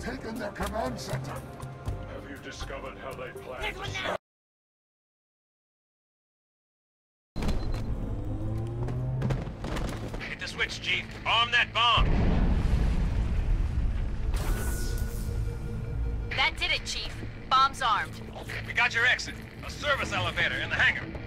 taken their command center. Have you discovered how they plan to? Hit the switch, Chief. Arm that bomb. That did it, Chief. Bomb's armed. We got your exit. A service elevator in the hangar.